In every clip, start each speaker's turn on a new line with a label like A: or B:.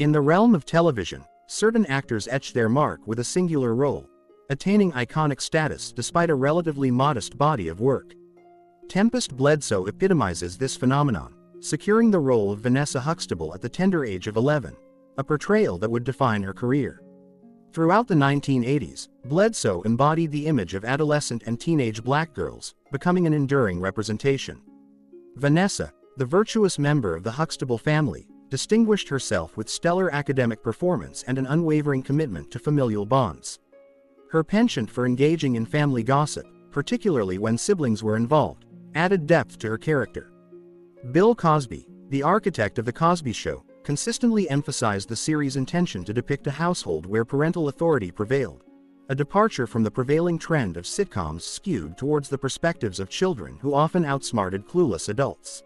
A: In the realm of television, certain actors etch their mark with a singular role, attaining iconic status despite a relatively modest body of work. Tempestt Bledsoe epitomizes this phenomenon, securing the role of Vanessa Huxtable at the tender age of 11, a portrayal that would define her career. Throughout the 1980s, Bledsoe embodied the image of adolescent and teenage black girls, becoming an enduring representation. Vanessa, the virtuous member of the Huxtable family, distinguished herself with stellar academic performance and an unwavering commitment to familial bonds. Her penchant for engaging in family gossip, particularly when siblings were involved, added depth to her character. Bill Cosby, the architect of The Cosby Show, consistently emphasized the series' intention to depict a household where parental authority prevailed, a departure from the prevailing trend of sitcoms skewed towards the perspectives of children who often outsmarted clueless adults.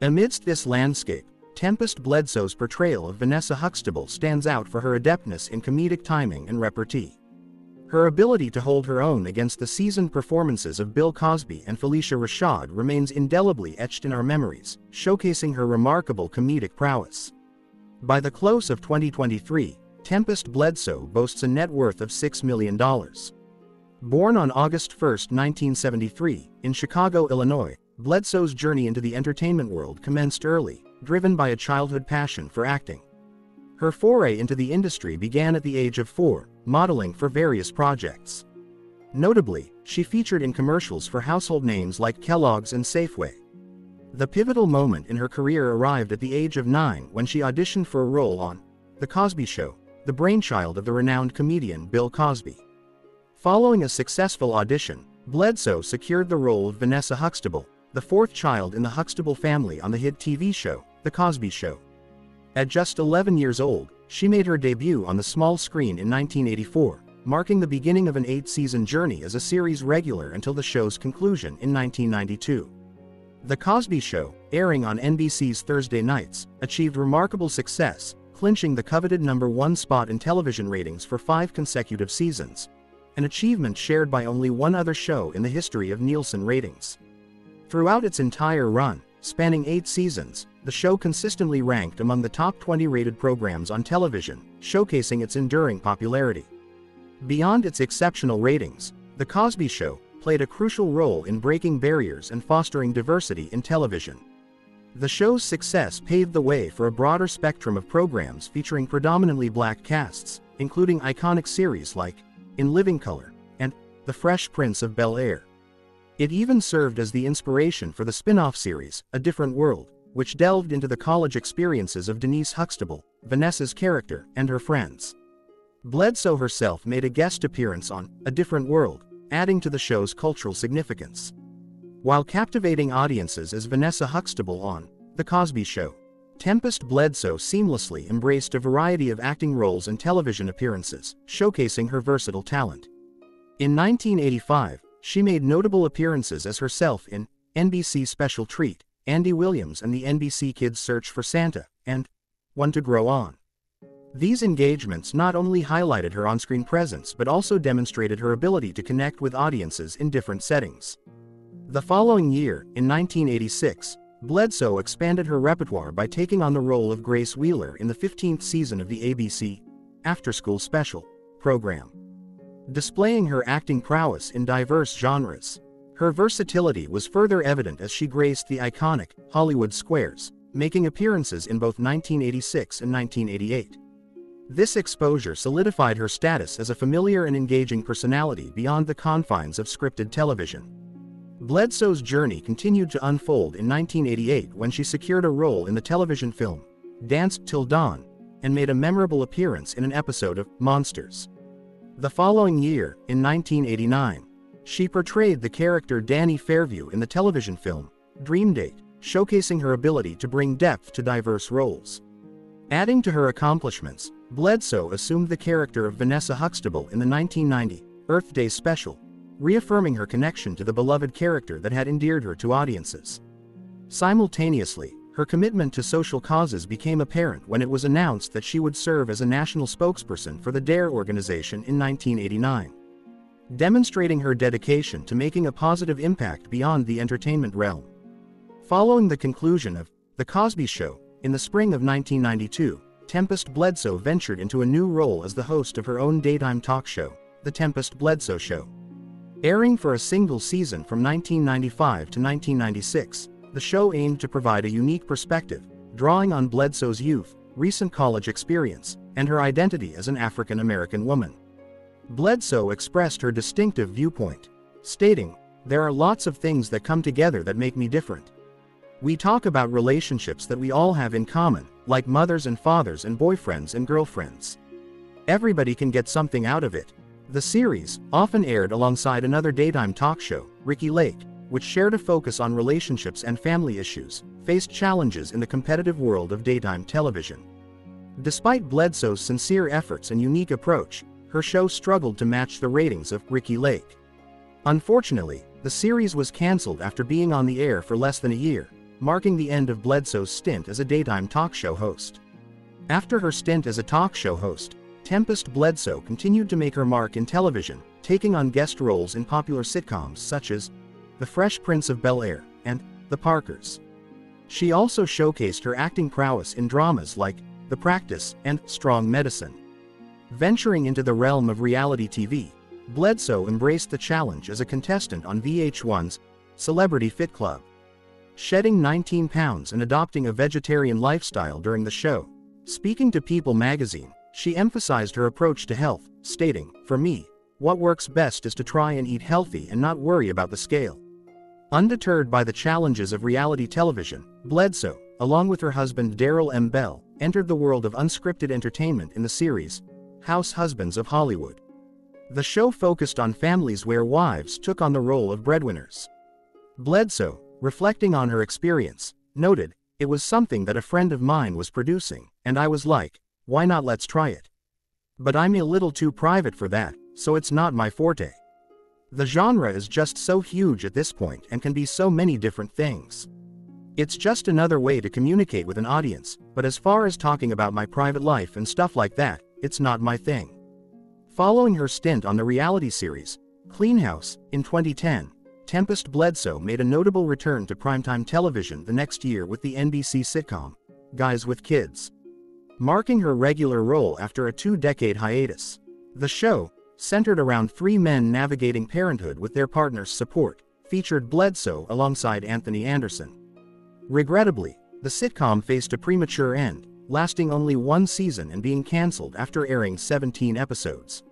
A: Amidst this landscape, Tempestt Bledsoe's portrayal of Vanessa Huxtable stands out for her adeptness in comedic timing and repartee. Her ability to hold her own against the seasoned performances of Bill Cosby and Phylicia Rashad remains indelibly etched in our memories, showcasing her remarkable comedic prowess. By the close of 2023, Tempestt Bledsoe boasts a net worth of $6 million. Born on August 1, 1973, in Chicago, Illinois, Bledsoe's journey into the entertainment world commenced early, driven by a childhood passion for acting. Her foray into the industry began at the age of four, modeling for various projects. Notably, she featured in commercials for household names like Kellogg's and Safeway. The pivotal moment in her career arrived at the age of nine when she auditioned for a role on The Cosby Show, the brainchild of the renowned comedian Bill Cosby. Following a successful audition, Bledsoe secured the role of Vanessa Huxtable, the fourth child in the Huxtable family on the hit TV show, The Cosby Show. At just 11 years old, she made her debut on the small screen in 1984, marking the beginning of an eight-season journey as a series regular until the show's conclusion in 1992. The Cosby Show, airing on NBC's Thursday nights, achieved remarkable success, clinching the coveted number one spot in television ratings for five consecutive seasons, an achievement shared by only one other show in the history of Nielsen ratings. Throughout its entire run, spanning eight seasons, the show consistently ranked among the top 20 rated programs on television, showcasing its enduring popularity. Beyond its exceptional ratings, The Cosby Show played a crucial role in breaking barriers and fostering diversity in television. The show's success paved the way for a broader spectrum of programs featuring predominantly black casts, including iconic series like In Living Color and The Fresh Prince of Bel Air. It even served as the inspiration for the spin off series, A Different World, which delved into the college experiences of Denise Huxtable, Vanessa's character, and her friends. Bledsoe herself made a guest appearance on A Different World, adding to the show's cultural significance. While captivating audiences as Vanessa Huxtable on The Cosby Show, Tempestt Bledsoe seamlessly embraced a variety of acting roles and television appearances, showcasing her versatile talent. In 1985, she made notable appearances as herself in NBC Special Treat, Andy Williams and the NBC Kids Search for Santa, and One to Grow On. These engagements not only highlighted her on-screen presence but also demonstrated her ability to connect with audiences in different settings. The following year, in 1986, Bledsoe expanded her repertoire by taking on the role of Grace Wheeler in the 15th season of the ABC After School Special program. Displaying her acting prowess in diverse genres, her versatility was further evident as she graced the iconic Hollywood squares, making appearances in both 1986 and 1988. This exposure solidified her status as a familiar and engaging personality beyond the confines of scripted television. Bledsoe's journey continued to unfold in 1988 when she secured a role in the television film Danced Till Dawn and made a memorable appearance in an episode of Monsters. The following year, in 1989, she portrayed the character Danny Fairview in the television film, Dream Date, showcasing her ability to bring depth to diverse roles. Adding to her accomplishments, Bledsoe assumed the character of Vanessa Huxtable in the 1990 Earth Day special, reaffirming her connection to the beloved character that had endeared her to audiences. Simultaneously, her commitment to social causes became apparent when it was announced that she would serve as a national spokesperson for the DARE organization in 1989 demonstrating her dedication to making a positive impact beyond the entertainment realm. Following the conclusion of The Cosby Show in the spring of 1992, Tempestt Bledsoe ventured into a new role as the host of her own daytime talk show, The Tempestt Bledsoe Show. Airing for a single season from 1995 to 1996, the show aimed to provide a unique perspective, drawing on Bledsoe's youth, recent college experience, and her identity as an African American woman. Bledsoe expressed her distinctive viewpoint, stating, There are lots of things that come together that make me different. We talk about relationships that we all have in common, like mothers and fathers and boyfriends and girlfriends. Everybody can get something out of it. The series, often aired alongside another daytime talk show, Ricki Lake, which shared a focus on relationships and family issues, faced challenges in the competitive world of daytime television. Despite Bledsoe's sincere efforts and unique approach, her show struggled to match the ratings of Ricki Lake. Unfortunately, the series was cancelled after being on the air for less than a year, marking the end of Bledsoe's stint as a daytime talk show host. After her stint as a talk show host, Tempestt Bledsoe continued to make her mark in television, taking on guest roles in popular sitcoms such as The Fresh Prince of Bel-Air and The Parkers. She also showcased her acting prowess in dramas like The Practice and Strong Medicine. Venturing into the realm of reality TV, Bledsoe embraced the challenge as a contestant on VH1's Celebrity Fit Club. Shedding 19 pounds and adopting a vegetarian lifestyle during the show. Speaking to People magazine, she emphasized her approach to health, stating, For me, what works best is to try and eat healthy and not worry about the scale. Undeterred by the challenges of reality television, Bledsoe, along with her husband Darryl M. Bell, entered the world of unscripted entertainment in the series, House Husbands of Hollywood. The show focused on families where wives took on the role of breadwinners. Bledsoe, reflecting on her experience, noted, It was something that a friend of mine was producing, and I was like, why not let's try it? But I'm a little too private for that, so it's not my forte. The genre is just so huge at this point and can be so many different things. It's just another way to communicate with an audience, but as far as talking about my private life and stuff like that, it's not my thing. Following her stint on the reality series, Clean House, in 2010, Tempestt Bledsoe made a notable return to primetime television the next year with the NBC sitcom, Guys with Kids. Marking her regular role after a two-decade hiatus. The show, centered around three men navigating parenthood with their partner's support, featured Bledsoe alongside Anthony Anderson. Regrettably, the sitcom faced a premature end, lasting only one season and being cancelled after airing 17 episodes.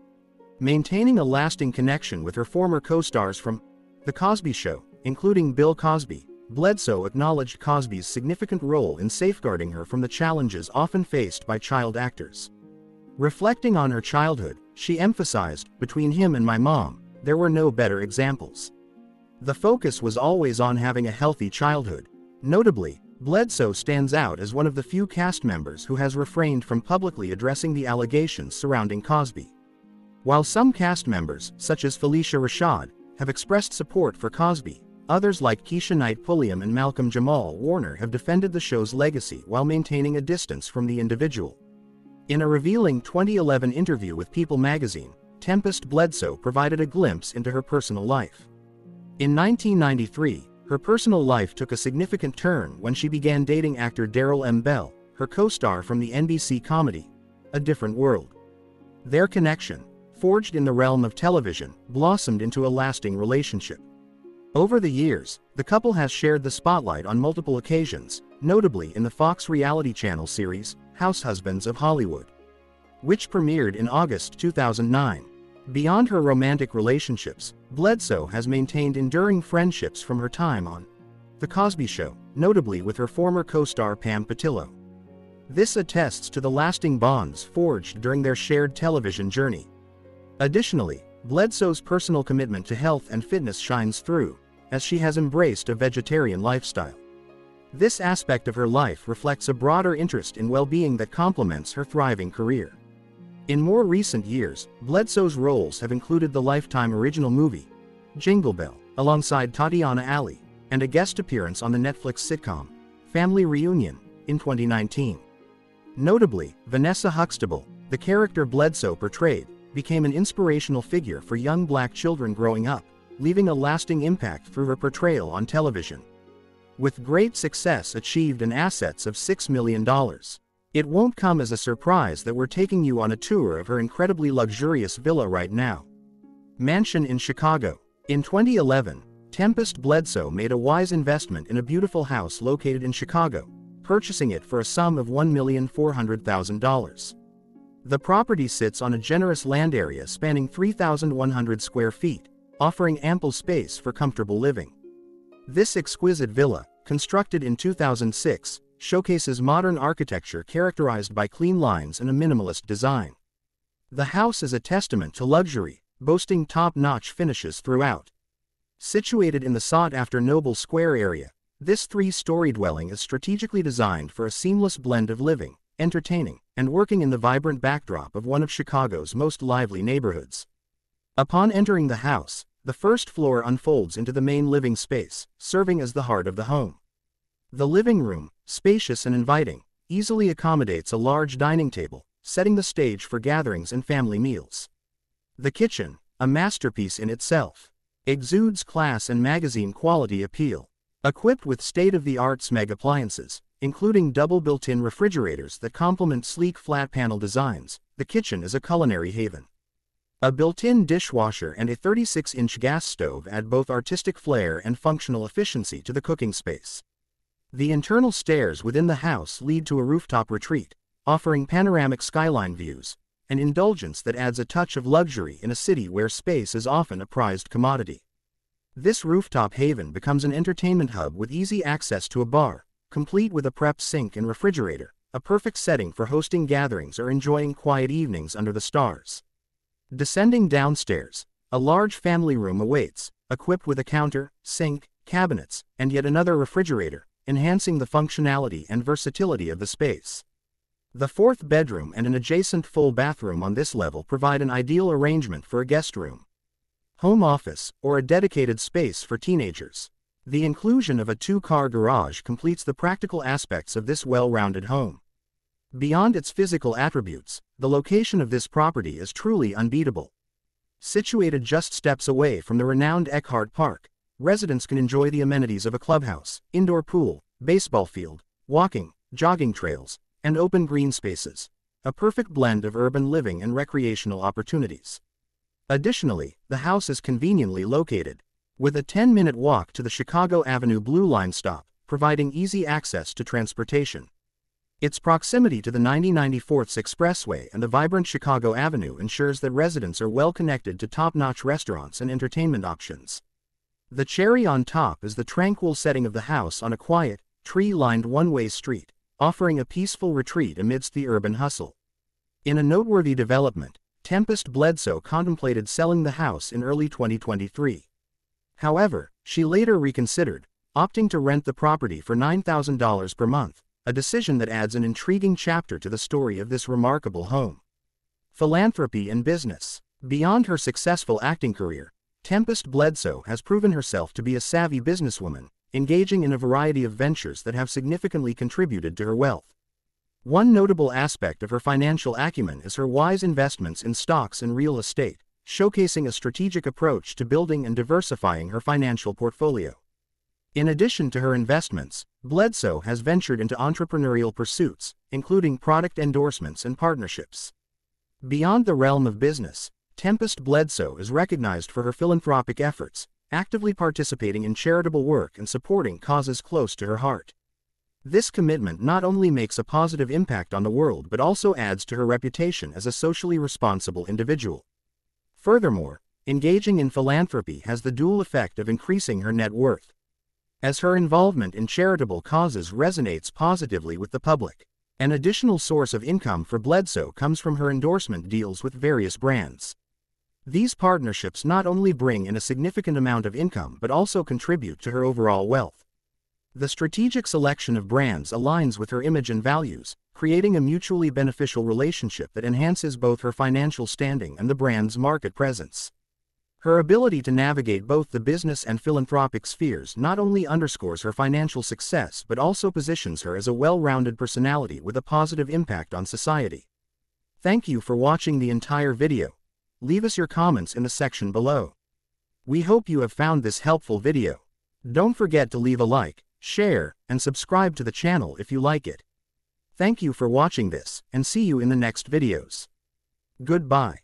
A: Maintaining a lasting connection with her former co-stars from The Cosby Show, including Bill Cosby, Bledsoe acknowledged Cosby's significant role in safeguarding her from the challenges often faced by child actors. Reflecting on her childhood, she emphasized, between him and my mom, there were no better examples. The focus was always on having a healthy childhood. Notably, Bledsoe stands out as one of the few cast members who has refrained from publicly addressing the allegations surrounding Cosby. While some cast members, such as Phylicia Rashad, have expressed support for Cosby, others like Keshia Knight Pulliam and Malcolm Jamal Warner have defended the show's legacy while maintaining a distance from the individual. In a revealing 2011 interview with People magazine, Tempestt Bledsoe provided a glimpse into her personal life. In 1993, her personal life took a significant turn when she began dating actor Darryl M. Bell, her co-star from the NBC comedy, A Different World. Their connection, forged in the realm of television, blossomed into a lasting relationship. Over the years, the couple has shared the spotlight on multiple occasions, notably in the Fox reality channel series, House Husbands of Hollywood, which premiered in August 2009. Beyond her romantic relationships, Bledsoe has maintained enduring friendships from her time on The Cosby Show, notably with her former co-star Pam Patillo. This attests to the lasting bonds forged during their shared television journey. Additionally, Bledsoe's personal commitment to health and fitness shines through, as she has embraced a vegetarian lifestyle. This aspect of her life reflects a broader interest in well-being that complements her thriving career. In more recent years, Bledsoe's roles have included the Lifetime original movie, Jingle Belle, alongside Tatyana Ali, and a guest appearance on the Netflix sitcom, Family Reunion, in 2019. Notably, Vanessa Huxtable, the character Bledsoe portrayed, became an inspirational figure for young black children growing up, leaving a lasting impact through her portrayal on television. With great success achieved and assets of $6 million. It won't come as a surprise that we're taking you on a tour of her incredibly luxurious villa right now. Mansion in Chicago. In 2011, Tempestt Bledsoe made a wise investment in a beautiful house located in Chicago, purchasing it for a sum of $1,400,000. The property sits on a generous land area spanning 3,100 square feet, offering ample space for comfortable living. This exquisite villa, constructed in 2006, showcases modern architecture characterized by clean lines and a minimalist design. The house is a testament to luxury, boasting top-notch finishes throughout. Situated in the sought-after Noble Square area, this three-story dwelling is strategically designed for a seamless blend of living, entertaining, and working in the vibrant backdrop of one of Chicago's most lively neighborhoods. Upon entering the house, the first floor unfolds into the main living space, serving as the heart of the home. The living room, spacious and inviting, easily accommodates a large dining table, setting the stage for gatherings and family meals. The kitchen, a masterpiece in itself, exudes class and magazine quality appeal. Equipped with state-of-the-art SMEG appliances, including double built-in refrigerators that complement sleek flat panel designs, the kitchen is a culinary haven. A built-in dishwasher and a 36-inch gas stove add both artistic flair and functional efficiency to the cooking space. The internal stairs within the house lead to a rooftop retreat, offering panoramic skyline views, an indulgence that adds a touch of luxury in a city where space is often a prized commodity. This rooftop haven becomes an entertainment hub with easy access to a bar, complete with a prep sink and refrigerator, a perfect setting for hosting gatherings or enjoying quiet evenings under the stars. Descending downstairs, a large family room awaits, equipped with a counter, sink, cabinets, and yet another refrigerator, enhancing the functionality and versatility of the space. The fourth bedroom and an adjacent full bathroom on this level provide an ideal arrangement for a guest room home office, or a dedicated space for teenagers. The inclusion of a two-car garage completes the practical aspects of this well-rounded home. Beyond its physical attributes, the location of this property is truly unbeatable. Situated just steps away from the renowned Eckhart Park, residents can enjoy the amenities of a clubhouse, indoor pool, baseball field, walking, jogging trails, and open green spaces, a perfect blend of urban living and recreational opportunities. Additionally, the house is conveniently located, with a 10-minute walk to the Chicago Avenue Blue Line stop, providing easy access to transportation. Its proximity to the 9094th Expressway and the vibrant Chicago Avenue ensures that residents are well connected to top-notch restaurants and entertainment options. The cherry on top is the tranquil setting of the house on a quiet, tree-lined one-way street, offering a peaceful retreat amidst the urban hustle. In a noteworthy development, Tempestt Bledsoe contemplated selling the house in early 2023. However, she later reconsidered, opting to rent the property for $9,000 per month, a decision that adds an intriguing chapter to the story of this remarkable home. Philanthropy and business. Beyond her successful acting career, Tempestt Bledsoe has proven herself to be a savvy businesswoman, engaging in a variety of ventures that have significantly contributed to her wealth. One notable aspect of her financial acumen is her wise investments in stocks and real estate, showcasing a strategic approach to building and diversifying her financial portfolio. In addition to her investments, Bledsoe has ventured into entrepreneurial pursuits, including product endorsements and partnerships. Beyond the realm of business, Tempestt Bledsoe is recognized for her philanthropic efforts, actively participating in charitable work and supporting causes close to her heart. This commitment not only makes a positive impact on the world but also adds to her reputation as a socially responsible individual. Furthermore, engaging in philanthropy has the dual effect of increasing her net worth. As her involvement in charitable causes resonates positively with the public, an additional source of income for Bledsoe comes from her endorsement deals with various brands. These partnerships not only bring in a significant amount of income but also contribute to her overall wealth. The strategic selection of brands aligns with her image and values, creating a mutually beneficial relationship that enhances both her financial standing and the brand's market presence. Her ability to navigate both the business and philanthropic spheres not only underscores her financial success but also positions her as a well-rounded personality with a positive impact on society. Thank you for watching the entire video. Leave us your comments in the section below. We hope you have found this helpful video. Don't forget to leave a like, share, and subscribe to the channel if you like it. Thank you for watching this, and see you in the next videos. Goodbye.